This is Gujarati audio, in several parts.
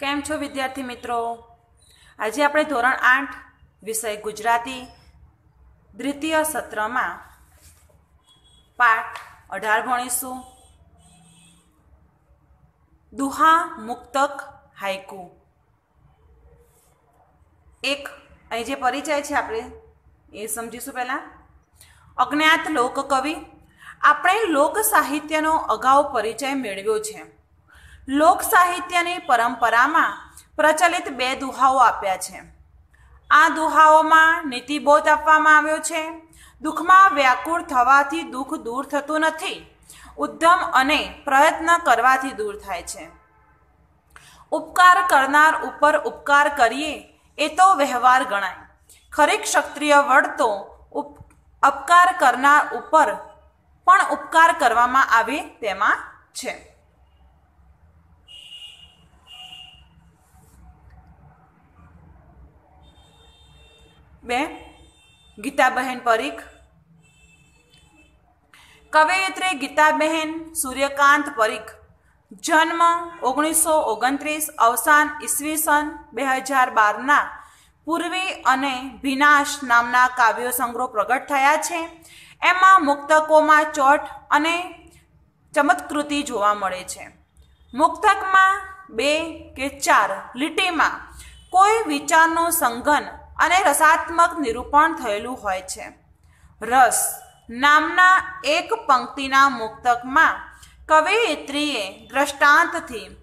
કેમ છો વિદ્યાર્થી મિત્રો? આજે આપણે ધોરણ આઠ, વિષય ગુજરાતી, દ્વિતીય સત્રમાં પાઠ અઢાર ભણીશું. દુહા મુક્તક હાઈકુ એક, અહીં જે પરિચય છે આપણે, એ સમજીશું પહેલાં. અજ્ઞાત લોકકવિ. આપણે લોક સાહિત્યનો અગાઉ પરિચય મેળવ્યો છે. લોક સાહિત્યની પરંપરામાં પ્રચલિત બે દુહાઓ આપ્યા છે. આ દુહાઓમાં નીતિબોધ આપવામાં આવ્યો છે. દુઃખમાં વ્યાકુળ થવાથી દુઃખ દૂર થતું નથી. ઉદ્ધમ અને પ્રયત્ન કરવાથી દૂર થાય છે. ઉપકાર કરનાર ઉપર ઉપકાર કરીએ એ તો વ્યવહાર ગણાય. ખરી ક્ષત્રિય વળતો ઉપકાર કરનાર ઉપર પણ ઉપકાર કરવામાં આવે તેમાં છે. બે, ગીતાબહેન પરીખ. કવયત્રી ગીતાબહેન સૂર્યકાંત પરીખ. જન્મ ઓગણીસો ઓગણત્રીસ અવસાન ઈસવીસન બે હજાર બારના. પૂર્વી અને વિનાશ નામના કાવ્યો સંગ્રહ પ્રગટ થયા છે. એમાં મુક્તકોમાં ચોટ અને ચમત્કૃતિ જોવા મળે છે. મુક્તકમાં બે કે ચાર લીટીમાં કોઈ વિચારનો સંગન અને રસાત્મક નિરૂપણ થયેલું હોય છે. રસ નામના એક પંક્તિના મુક્તકમાં કવિયત્રીએ દ્રષ્ટાંતથી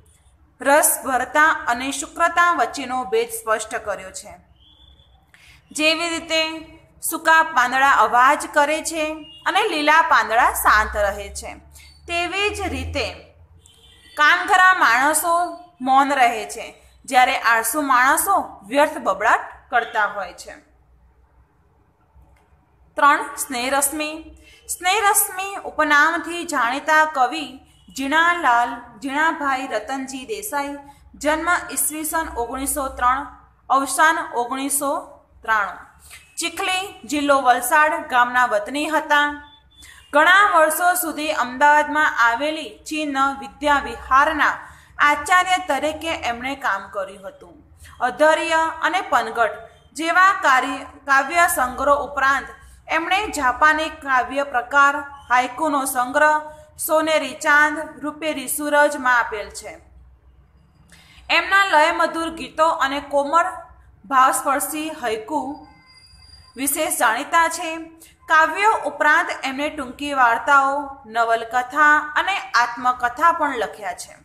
રસ ભરતા અને શુક્રતા વચ્ચેનો ભેદ સ્પષ્ટ કર્યો છે. જેવી રીતે સૂકા પાંદડા અવાજ કરે છે અને લીલા પાંદડા શાંત રહે છે. તેવી જ રીતે કાનખરા માણસો મૌન રહે છે. જ્યારે આળસુ માણસો વ્યર્થ બબડાટ કરતા હોય છે. ત્રણ સ્નેહરશ્મિ. સ્નેહરશ્મિ ઉપનામથી જાણીતા કવિ જીણાલાલ, જીણાભાઈ રતનજી દેસાઈ, જન્મ ઈસવીસન ઓગણીસો ત્રણ, અવસાન ઓગણીસો ત્રાણું. ચીખલી જિલ્લો વલસાડ ગામના વતની હતા. ઘણા વર્ષો સુધી અમદાવાદમાં આવેલી ચીન વિદ્યા વિહારના આચાર્ય તરીકે એમણે કામ કર્યું હતું. અધર્ય અને પનગટ જેવા કાવ્ય સંગ્રહ ઉપરાંત એમણે જાપાની કાવ્ય પ્રકાર હાઇકુનો સંગ્રહ, સોનેરી ચાંદ, રૂપેરી સૂરજમાં આપેલ છે. એમના લયમધુર ગીતો અને કોમળ, ભાવસ્પર્શી હૈકુ વિશેષ જાણીતા છે. કાવ્યો ઉપરાંત એમણે ટૂંકી વાર્તાઓ, નવલકથા અને આત્મકથા પણ લખ્યા છે.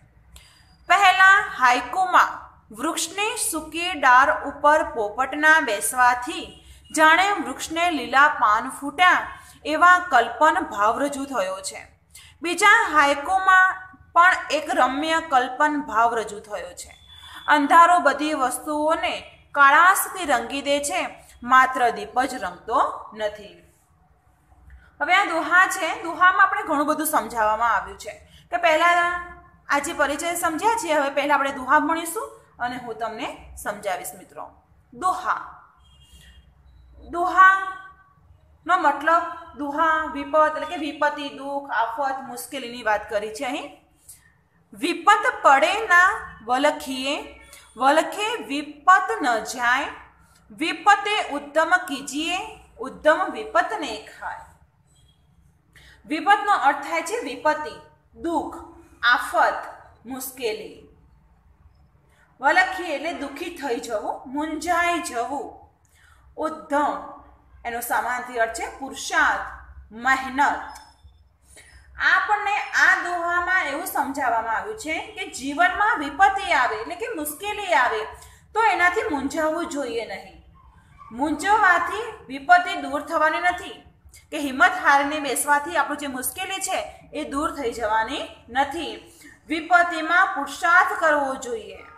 પહેલાં હાઇકુમાં વૃક્ષની સૂકી ડાર ઉપર પોપટના બેસવાથી જાણે વૃક્ષને લીલા પાન ફૂટ્યા એવા કલ્પન ભાવ રજૂ થયો છે. બીજા હાઇકોમાં પણ એક રમ્ય કલ્પન ભાવ રજૂ થયો છે. અંધારો બધી વસ્તુઓને કાળાશથી રંગી દે છે, માત્ર દીપ જ રંગતો નથી. હવે આ દુહા છે, દુહામાં આપણે ઘણું બધું સમજાવવામાં આવ્યું છે. કે પહેલાં આજે પરિચય સમજ્યા છીએ, હવે પહેલાં આપણે દુહા ભણીશું. અને હું તમને સમજાવીશ મિત્રો. દુહા. દુહા નો મતલબ દુહા વિપત એટલે કે વિપત્તિ, દુઃખ, આફત, મુશ્કેલીની વાત કરી છે અહીં. વિપત પડે ના વલખીએ, વલખે વિપત ન જાય વિપતે ઉદ્દમ કીજીએ ઉદ્દમ વિપતને ખાય. વિપતનો અર્થ થાય છે વિપત્તિ, દુઃખ, આફત, મુશ્કેલી. વલખી એટલે દુઃખી થઈ જવું, મૂંઝાઈ જવું. ઉદ્ધમ. એનો સામાનથી અર્થ છે પુરુષાર્થ, મહેનત. આપણને આ દોહામાં એવું સમજાવવામાં આવ્યું છે કે જીવનમાં વિપત્તિ આવે એટલે કે મુશ્કેલી આવે, તો એનાથી મૂંઝાવવું જોઈએ નહીં. મૂંઝવવાથી વિપત્તિ દૂર થવાની નથી. કે હિંમત હારીને બેસવાથી આપણું જે મુશ્કેલી છે એ દૂર થઈ જવાની નથી. વિપત્તિમાં પુરુષાર્થ કરવો જોઈએ.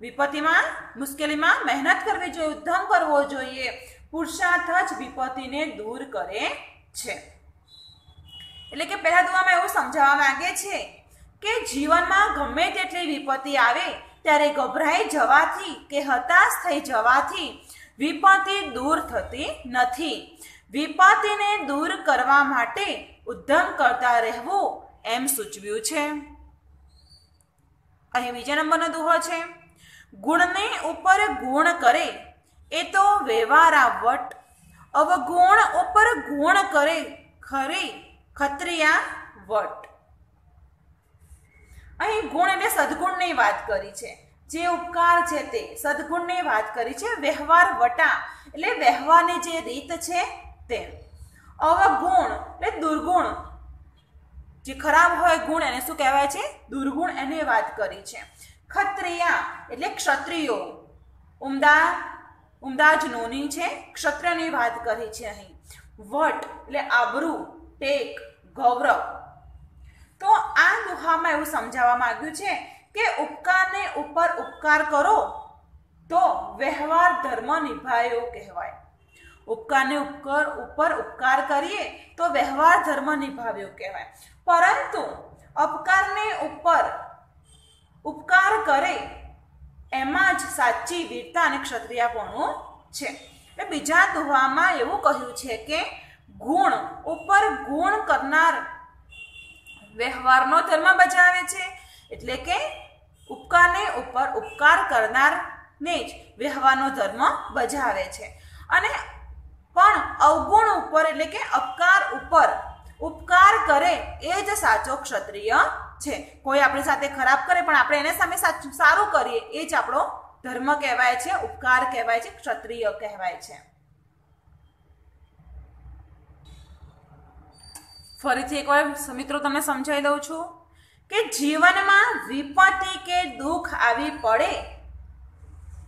વિપત્તિમાં, મુશ્કેલીમાં મહેનત કરવી જોઈએ, ઉદ્ધમ કરવો જોઈએ. પુરુષાર્થ જ વિપત્તિને દૂર કરે છે. એટલે કે પહેલા દુઆમાં એવું સમજાવવા માંગે છે કે જીવનમાં ગમે તેટલી વિપત્તિ આવે, ત્યારે ગભરાઈ જવાથી કે હતાશ થઈ જવાથી વિપત્તિ દૂર થતી નથી. વિપત્તિને દૂર કરવા માટે ઉદ્ધમ કરતા રહેવું એમ સૂચવ્યું છે. અહીં બીજા નંબરનો દુહો છે. ગુણને ઉપર ગુણ કરે, એ તો વ્યવહારાવટ. અવગુણ ઉપર ગુણ કરે, ખરે ખત્રિયા વટ અહીં ગુણ એટલે સદગુણની વાત કરી છે. જે ઉપકાર છે તે સદગુણની વાત કરી છે. વ્યવહાર વટા, એટલે વ્યવહારની જે રીત છે તે. અવગુણ, એટલે દુર્ગુણ. જે ખરાબ હોય ગુણ, એને શું કહેવાય છે? દુર્ગુણ એને વાત કરી છે. ક્ષત્રિયા, એટલે ક્ષત્રિયો. ઉમદા ઉમદા જ નોની છે ક્ષત્રિયની વાત કરી છે અહીં. વટ, એટલે આબરૂ, ટેક, ગૌરવ. તો આ દુહામાં એવું સમજાવવા માંગ્યું છે કે ઉપકારને ઉપર ઉપકાર કરો તો વ્યવહાર ધર્મ નિભાયો કહેવાય. ઉપકારને ઉપકર ઉપર ઉપકાર કરીએ તો વ્યવહાર ધર્મ નિભાવ્યો કહેવાય. પરંતુ, અપકારને ઉપર ઉપકાર કરે, એમાં જ સાચી વીરતા અને ક્ષત્રિયાપણું છે. એટલે બીજા દુહામાં એવું કહ્યું છે કે, ગુણ, ઉપર ગુણ કરનાર વ્યવહારનો ધર્મ બજાવે છે. એટલે કે, ઉપકારને ઉપર ઉપકાર કરનારને જ વ્યવહારનો ધર્મ બજાવે છે. અને પણ અવગુણ ઉપર એટલે કે અપકાર ઉપર, ઉપકાર કરે એ જ સાચો ક્ષત્રિય છે. કોઈ આપણી સાથે ખરાબ કરે પણ આપણે એને સામે સારું કરીએ, એ જ આપણો ધર્મ કહેવાય છે, ઉપકાર કહેવાય છે, ક્ષત્રિય કહેવાય છે. ફરીથી એકવાર મિત્રો તમને સમજાવી દઉં છું કે જીવનમાં વિપત્તિ કે દુઃખ આવી પડે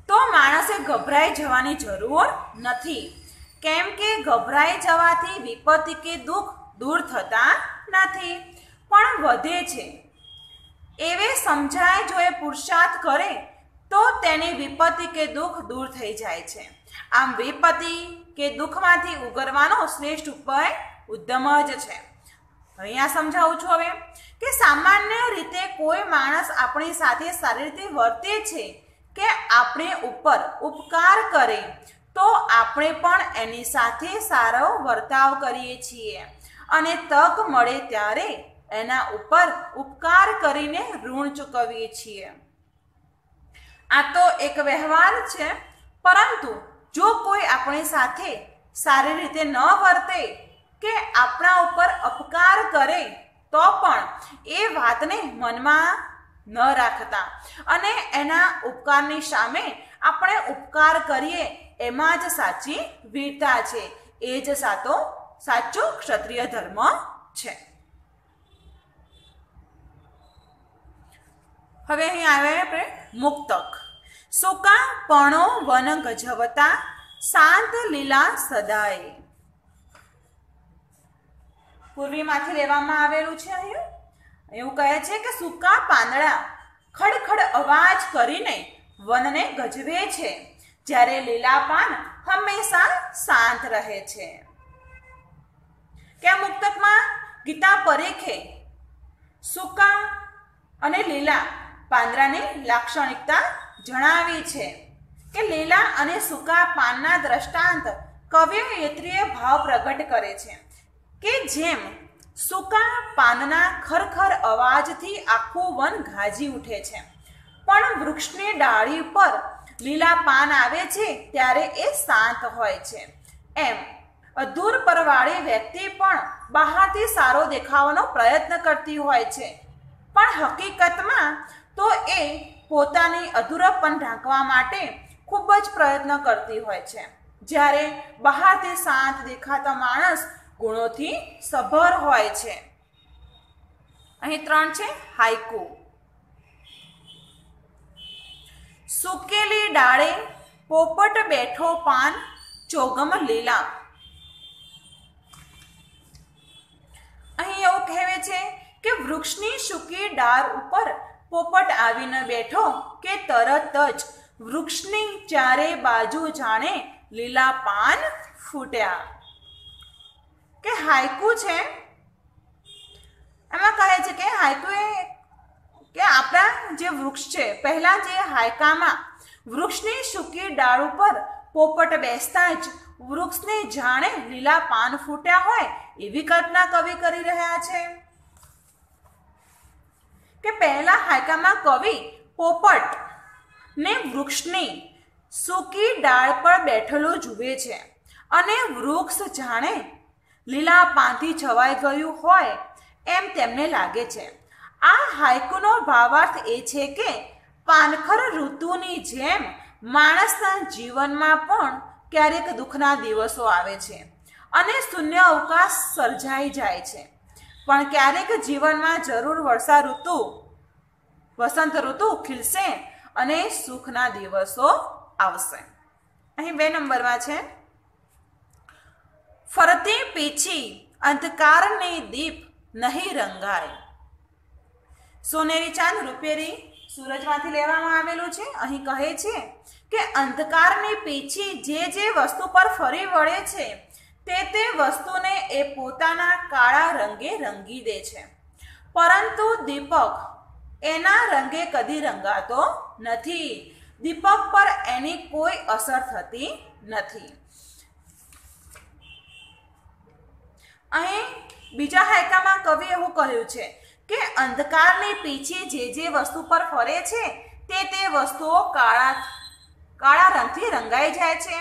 તો માણસે ગભરાઈ જવાની જરૂર નથી. કેમ કે ગભરાઈ જવાથી વિપત્તિ કે દુઃખ દૂર થતા નથી. પણ વધે છે. એવે સમજાય જો એ પુરુષાર્થ કરે, તો તેની વિપત્તિ કે દુઃખ દૂર થઈ જાય છે. આમ વિપત્તિ કે દુઃખમાંથી ઉગરવાનો શ્રેષ્ઠ ઉપાય ઉદ્ધમ જ છે. અહીંયા સમજાવું છું હવે કે સામાન્ય રીતે કોઈ માણસ આપણી સાથે સારી રીતે વર્તે છે કે આપણે ઉપર ઉપકાર કરે, તો આપણે પણ એની સાથે સારો વર્તાવ કરીએ છીએ. અને તક મળે ત્યારે એના ઉપર ઉપકાર કરીને ઋણ ચૂકવીએ છીએ. આ તો એક વ્યવહાર છે, પરંતુ જો કોઈ આપણી સાથે સારી રીતે ન વર્તે કે આપણા ઉપર અપકાર કરે, તો પણ એ વાતને મનમાં ન રાખતા. અને એના ઉપકારની સામે આપણે ઉપકાર કરીએ, એમાં જ સાચી વીરતા છે. એ જ સાતો સાચો ક્ષત્રિય ધર્મ છે. હવે અહીં આવે આપણે મુક્તક. સુકા પણો વન ગજવતા, શાંત લીલા સદાય. પૂર્વીમાંથી લેવામાં આવેલું છે અહીંયા. એવું કહે છે કે સૂકા પાંદડા ખડખડ અવાજ કરીને વનને ગજવે છે, જ્યારે લીલા પાન હંમેશા શાંત રહે છે. કે મુક્તકમાં? ગીતા પરેખે સૂકા અને લીલા પાંદડાની લાક્ષણિકતા જણાવી છે કે લીલા અને સૂકા પાનના દ્રષ્ટાંત કવિએ યત્રીય ભાવ પ્રગટ કરે છે કે જેમ સૂકા પાનના ખરખર અવાજથી આખું વન ગાજી ઉઠે છે. પણ વૃક્ષની ડાળી પર લીલા પાન આવે છે ત્યારે એ શાંત હોય છે. એમ, અધૂર પરવાળી વ્યક્તિ પણ બહારથી સારો દેખાવાનો પ્રયત્ન કરતી હોય છે. પણ હકીકતમાં તો એ પોતાની અધૂરપણ ઢાંકવા માટે ખૂબ જ પ્રયત્ન કરતી હોય છે. જ્યારે બહારથી શાંત દેખાતા માણસ ગુણોથી સભર હોય છે. અહીં ત્રણ છે હાઈકુ સુકેલી ડાળે પોપટ બેઠો પાન ચોગમ લીલા. અહીં એવું કહેવે છે કે વૃક્ષની સૂકી ડાળ ઉપર પોપટ આવીને બેઠો કે તરત જ વૃક્ષની ચારે બાજુ જાણે લીલા પાન ફૂટ્યા. કે હાઈકુ છે? એમાં કહે છે કે હાઈકુ એ કે આપણા જે વૃક્ષ છે, પહેલા જે હાયકામાં વૃક્ષની સૂકી ડાળ ઉપર પોપટ બેસતા જ વૃક્ષને જાણે લીલા પાન ફૂટ્યા હોય એવી કલ્પના કવિ કરી રહ્યા છે. કે પહેલા હાયકામાં કવિ પોપટ ને વૃક્ષની સૂકી ડાળ પર બેઠેલો જુએ છે અને વૃક્ષ જાણે લીલા પાંથી છવાઈ ગયું હોય એમ તેમને લાગે છે. આ હાઇકુનો ભાવાર્થ એ છે કે પાનખર ઋતુની જેમ માણસના જીવનમાં પણ ક્યારેક દુઃખના દિવસો આવે છે અને શૂન્ય અવકાશ સર્જાઈ જાય છે. પણ ક્યારેક જીવનમાં જરૂર વર્ષા ઋતુ, વસંત ઋતુ ખીલશે અને સુખના દિવસો આવશે. અહીં બે નંબરમાં છે. ફરતી પીછી અંધકારની દીપ નહીં રંગાય. સોનેરી ચાંદ રૂપેરી સૂરજમાંથી લેવામાં આવેલું છે. અહીં કહે છે કે અંધકારની પીછી જે જે વસ્તુ પર ફરી વળે છે તે તે વસ્તુને એ પોતાના કાળા રંગે રંગી દે છે. પરંતુ દીપક એના રંગે કદી રંગાતો નથી. દીપક પર એની કોઈ અસર થતી નથી. અહીં બીજા હાયકામાં કવિ એવું કહ્યું છે કે અંધકારની પીછે જે જે વસ્તુ પર ફરે છે, તે તે વસ્તુઓ કાળા કાળા રંગથી રંગાઈ જાય છે.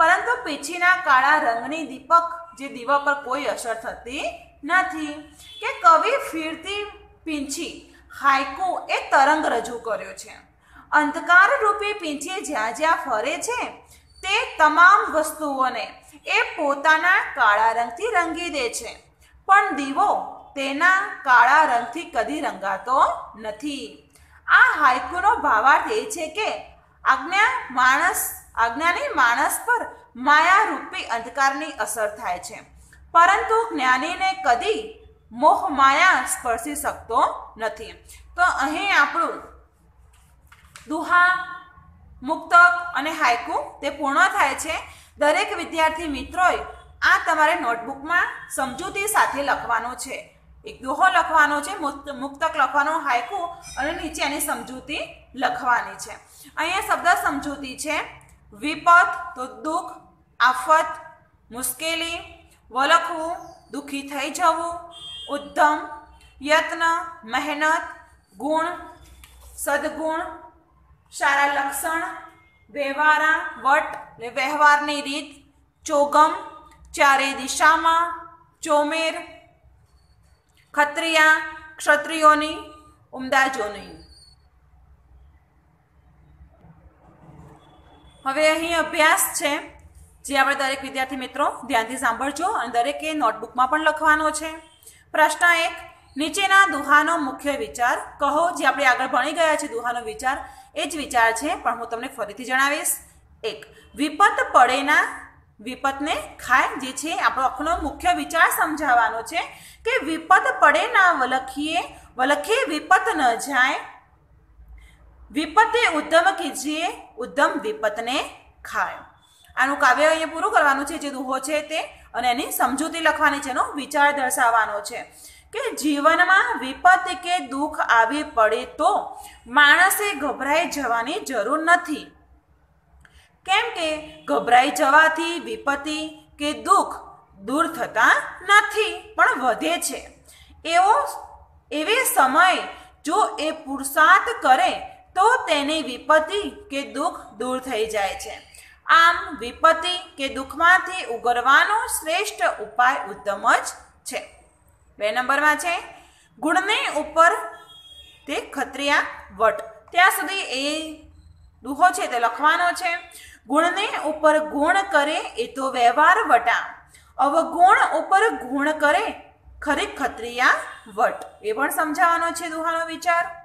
પરંતુ પીછીના કાળા રંગની દીપક જે દીવા પર કોઈ અસર થતી નથી. કે કવિ ફીરતી પીંછી હાઈકુ એ તરંગ રજૂ કર્યો છે. અંધકાર રૂપી પીંછી જ્યાં જ્યાં ફરે છે, તે તમામ વસ્તુઓને એ પોતાના કાળા રંગથી રંગી દે છે. પણ દીવો તેના કાળા રંગથી કદી રંગાતો નથી. આ હાઈકુનો ભાવાર્થ એ છે કે આજ્ઞા માણસ આજ્ઞાની માણસ પર માયા રૂપી અંધકારની અસર થાય છે. પરંતુ જ્ઞાનીને કદી મોહ માયા સ્પર્શી શકતો નથી. તો અહીં આપણું દુહા, મુક્તક અને હાઇકુ તે પૂર્ણ થાય છે. દરેક વિદ્યાર્થી મિત્રોએ આ તમારે નોટબુકમાં સમજૂતી સાથે લખવાનો છે. એક દોહો લખવાનો છે મુક્તક લખવાનો હાઇકુ અને નીચે એની સમજૂતી લખવાની છે. અહીંયા શબ્દ સમજૂતી છે. વિપત તો દુઃખ, આફત, મુશ્કેલી વલખવું દુઃખી થઈ જવું, ઉદ્ધમ, યત્ન, મહેનત, ગુણ, સદગુણ, સારા લક્ષણ, વ્યવહારા, વટ એટલે વ્યવહારની રીત, ચોગમ, ચારે દિશામાં, ચોમેર, ખત્રિયા, ક્ષત્રિયોની ઉમદા જોની હવે અહીં અભ્યાસ છે, જે આપણે દરેક વિદ્યાર્થી મિત્રો ધ્યાનથી સાંભળજો અને દરેકે નોટબુકમાં પણ લખવાનો છે. પ્રશ્ન એક, નીચેના દુહાનો મુખ્ય વિચાર કહો, જે આપણે આગળ ભણી ગયા છે દુહાનો વિચાર એ જ વિચાર છે, પણ હું તમને ફરીથી જણાવીશ. એક, વિપત પડેના વિપતને ખાય, જે છે, આપણો આખનો મુખ્ય વિચાર સમજાવવાનો છે કે વિપત પડે ના, વલખીએ, વલખે વિપત ન જાય વિપતે ઉદ્ધમ કીજીએ, ઉદ્ધમ વિપતને ખાય. આનું કાવ્ય અહીંયા પૂરું કરવાનું છે, જે દુહો છે તે, અને એની સમજૂતી લખવાની છે, એનો વિચાર દર્શાવવાનો છે. કે જીવનમાં વિપત કે દુઃખ આવી પડે તો માણસે ગભરાઈ જવાની જરૂર નથી. કેમ કે ગભરાઈ જવાથી વિપત્તિ કે દુઃખ દૂર થતા નથી, પણ વધે છે. એવો, એવે સમય જો એ પુરુષાર્થ કરે તો તેની વિપત્તિ કે દુઃખ દૂર થઈ જાય છે. આમ વિપત્તિ કે દુઃખમાંથી ઉગરવાનો શ્રેષ્ઠ ઉપાય ઉત્તમ જ છે. બે નંબરમાં છે, ગુણને ઉપર તે ખત્રિયા વટ. ત્યાં સુધી એ દુહો છે તે લખવાનો છે, ગુણને ઉપર ગુણ કરે એ તો વ્યવહાર વટા. અવગુણ ઉપર ગુણ કરે ખરી ખત્રિયા વટ. એ પણ સમજાવવાનો છે દુહાનો વિચાર.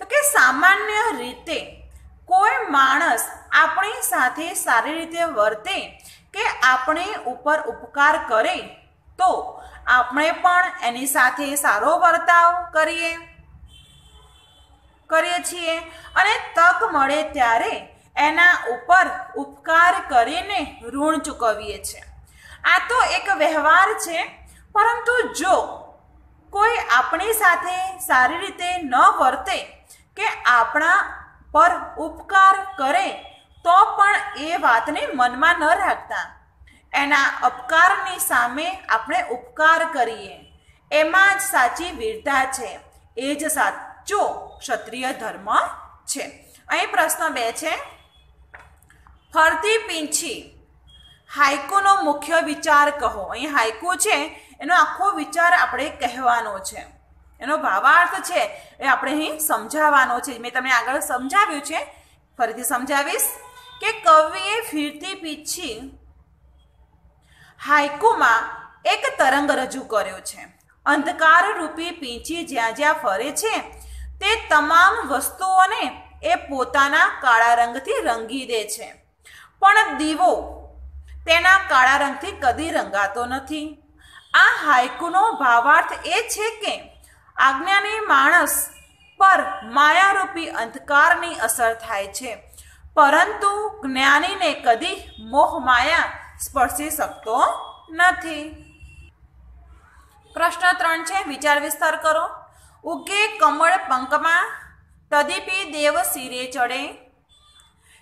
તો કે સામાન્ય રીતે કોઈ માણસ આપણી સાથે સારી રીતે વર્તે કે આપણે ઉપર ઉપકાર કરે, તો આપણે પણ એની સાથે સારો વર્તાવ કરીએ કરીએ છીએ. અને તક મળે ત્યારે એના ઉપર ઉપકાર કરીને ઋણ ચૂકવીએ છીએ આ તો એક વ્યવહાર છે, પરંતુ જો કોઈ આપણી સાથે સારી રીતે ન વર્તે કે આપણા પર ઉપકાર કરે તો પણ એ વાતને મનમાં ન રાખતા. એના અપકારની સામે આપણે ઉપકાર કરીએ. એમાં જ સાચી વીરતા છે. એ જ સાચો ક્ષત્રિય ધર્મ છે. અહીં પ્રશ્ન બે છે. ફરતી પીંછી હાઈકુનો મુખ્ય વિચાર કહો. અહીં હાઈકુ છે, એનો આખો વિચાર આપણે કહેવાનો છે. એનો ભાવાર્થ છે, એ આપણે અહીં સમજાવવાનો છે. મેં તમને આગળ સમજાવ્યું છે. ફરીથી સમજાવીશ કે કવિએ ફીરતી પીછી હાઇકુમાં એક તરંગ રજૂ કર્યો છે. અંધકાર રૂપી પીંછી જ્યાં જ્યાં ફરે છે, તે તમામ વસ્તુઓને એ પોતાના કાળા રંગથી રંગી દે છે. પણ દીવો તેના કાળા રંગથી કદી રંગાતો નથી. આ હાઇકુનો ભાવાર્થ એ છે કે આજ્ઞાની માણસ પર માયારૂપી અંધકારની અસર થાય છે. પરંતુ જ્ઞાનીને કદી મોહ માયા સ્પર્શી શકતો નથી. પ્રશ્ન ત્રણ છે, વિચાર વિસ્તાર કરો. ઉગે કમળ પંકમાં તદીપી દેવ શિરે ચડે.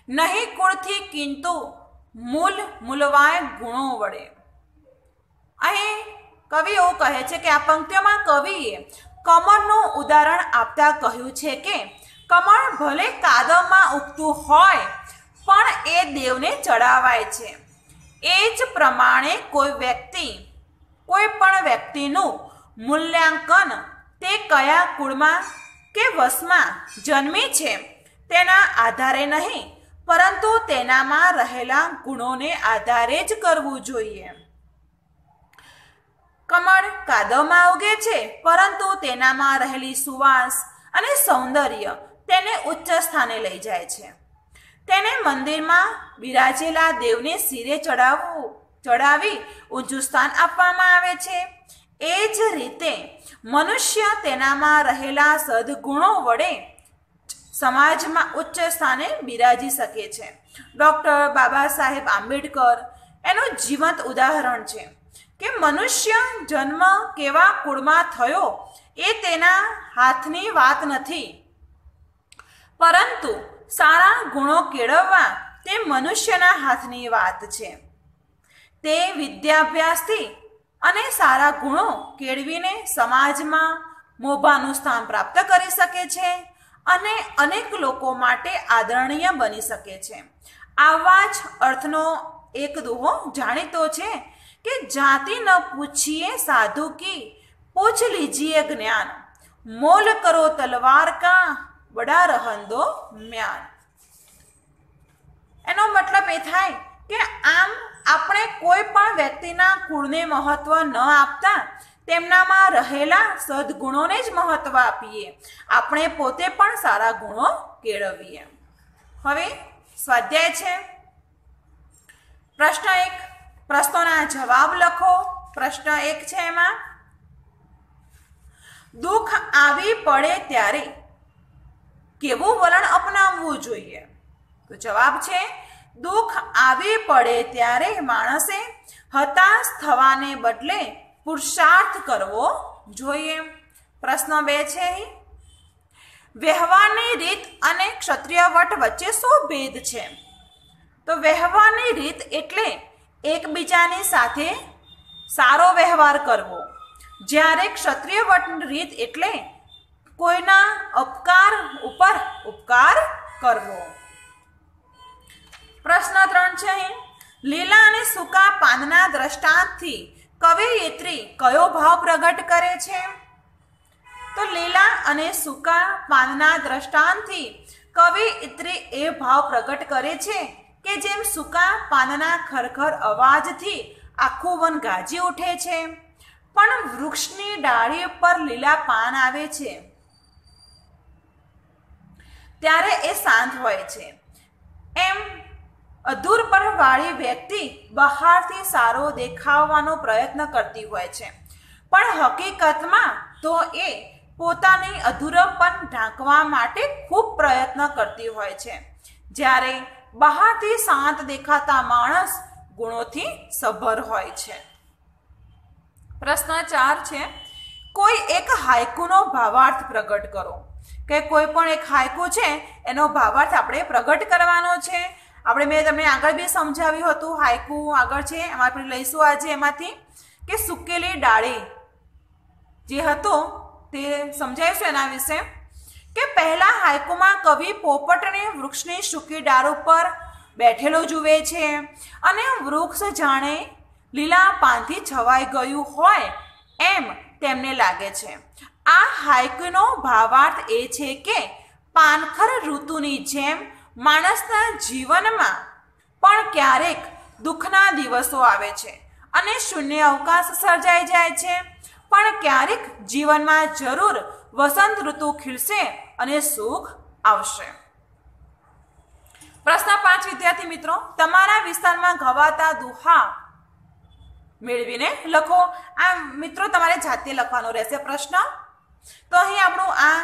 નહીં કુળથી કિંતુ મૂલ મૂલવાય ગુણો વડે. અહીં કવિ એવું કહે છે કે આ પંક્તિઓમાં કવિએ કમળનું ઉદાહરણ આપતા કહ્યું છે કે, કમળ ભલે કાદવમાં ઉગતું હોય, પણ એ દેવને ચડાવાય છે. એ જ પ્રમાણે કોઈ વ્યક્તિ, કોઈ પણ વ્યક્તિનું મૂલ્યાંકન તે કયા કુળમાં કે વશમાં જન્મી છે તેના આધારે નહીં, પરંતુ તેનામાં રહેલા ગુણોને આધારે જ કરવું જોઈએ. કમળ કાદવમાં ઉગે છે, પરંતુ તેનામાં રહેલી સુવાસ અને સૌંદર્ય તેને ઉચ્ચ સ્થાને લઈ જાય છે. તેને મંદિરમાં બિરાજેલા દેવને શિરે ચડાવવું, ચડાવી ઊંચું સ્થાન આપવામાં આવે છે. એ જ રીતે મનુષ્ય તેનામાં રહેલા સદગુણો વડે સમાજમાં ઉચ્ચ સ્થાને બિરાજી શકે છે. ડૉક્ટર બાબા સાહેબ આંબેડકર, એનું જીવંત ઉદાહરણ છે. કે મનુષ્ય જન્મ કેવા કુળમાં થયો એ તેના હાથની વાત નથી. પરંતુ સારા ગુણો કેળવવા તે મનુષ્યના હાથની વાત છે. તે વિદ્યાભ્યાસથી અને સારા ગુણો કેળવીને સમાજમાં મોભાનું સ્થાન પ્રાપ્ત કરી શકે છે અને અનેક લોકો માટે આદરણીય બની શકે છે. આવા જ અર્થનો એક દુહો જાણીતો છે કે જાતિ ન પૂછીએ સાધુ કી? પૂછ લીજીએ જ્ઞાન. મોલ કરો તલવાર કા બડા રહન દો મ્યાન. એનો મતલબ એ થાય કે આમ આપણે કોઈ પણ વ્યક્તિના કુળને મહત્વ ન આપતા, તેમનામાં રહેલા સદગુણોને જ મહત્વ આપીએ. આપણે પોતે પણ સારા ગુણો કેળવીએ. હવે સ્વાધ્યાય છે. પ્રશ્ન એક પ્રશ્નોના જવાબ લખો. પ્રશ્ન એક છે એમાં. દુઃખ આવી પડે ત્યારે કેવું વલણ અપનાવવું જોઈએ? તો જવાબ છે, દુઃખ આવી પડે ત્યારે માણસે હતાશ થવાને બદલે પુરુષાર્થ કરવો જોઈએ. પ્રશ્ન બે છે વહેવાની રીત અને ક્ષત્રિય વટ વચ્ચે શું ભેદ છે? તો વ્યવહારની રીત એટલે એકબીજાની સાથે સારો વ્યવહાર કરવો. જ્યારે ક્ષત્રિય વટન રીત એટલે કોઈના અપકાર ઉપર ઉપકાર કરવો. પ્રશ્ન ત્રણ છે લીલા અને સૂકા પાનના દ્રષ્ટાંતથી કવિયત્રી કયો ભાવ પ્રગટ કરે છે? તો લીલા અને સૂકા પાનના દ્રષ્ટાંતથી કવિયત્રી એ ભાવ પ્રગટ કરે છે? કે જેમ સૂકા પાનના ખરખર અવાજથી આખું વન ગાજી ઉઠે છે. પણ વૃક્ષની ડાળી પર લીલા પાન આવે છે. ત્યારે એ શાંત હોય છે. એમ અધૂર પર વાળી વ્યક્તિ બહારથી સારો દેખાવાનો પ્રયત્ન કરતી હોય છે. પણ હકીકતમાં તો એ પોતાની અધૂરપન ઢાંકવા માટે ખૂબ પ્રયત્ન કરતી હોય છે. જ્યારે બહારથી શાંત દેખાતા માણસ ગુણોથી સભર હોય છે. પ્રશ્ન ચાર છે, કોઈ એક હાયકુનો ભાવાર્થ પ્રગટ કરો. કે કોઈ પણ એક હાયકુ છે, એનો ભાવાર્થ આપણે પ્રગટ કરવાનો છે. આપણે મેં તમને આગળ બી સમજાવ્યું હતું, હાયકુ આગળ છે, એમાં આપણે લઈશું આજે એમાંથી કે સુકેલી ડાળી જે હતો તે સમજાવીશું એના વિશે? કે પહેલા હાયકુમાં કવિ પોપટને વૃક્ષની સૂકી ડાળ ઉપર બેઠેલો જુએ છે અને વૃક્ષ જાણે લીલા પાનથી છવાઈ ગયું હોય એમ તેમને લાગે છે. આ હાઇકનો ભાવાર્થ એ છે કે પાનખર ઋતુની જેમ માણસના જીવનમાં પણ ક્યારેક દુઃખના દિવસો આવે છે અને શૂન્ય અવકાશ સર્જાઈ જાય છે. પણ ક્યારેક જીવનમાં જરૂર વસંત ઋતુ ખીલશે અને સુખ આવશે. પ્રશ્ન પાંચ, વિદ્યાર્થી મિત્રો, તમારા વિસ્તારમાં ઘવાતા દુહા મેળવીને લખો. આ મિત્રો, તમારે જાતે લખવાનો રહેશે પ્રશ્ન. તો અહીં આપણું આ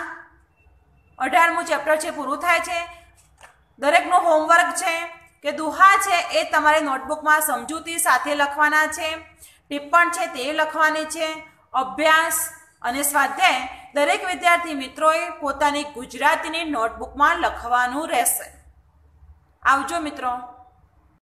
અઢારમું ચેપ્ટર છે, પૂરું થાય છે. દરેકનું હોમવર્ક છે કે દુહા છે એ તમારે નોટબુકમાં સમજૂતી સાથે લખવાના છે. ટિપ્પણ છે તે લખવાની છે. અભ્યાસ અને સ્વાધ્યાય દરેક વિદ્યાર્થી મિત્રોએ પોતાની ગુજરાતીની નોટબુકમાં લખવાનું રહેશે. આવજો મિત્રો.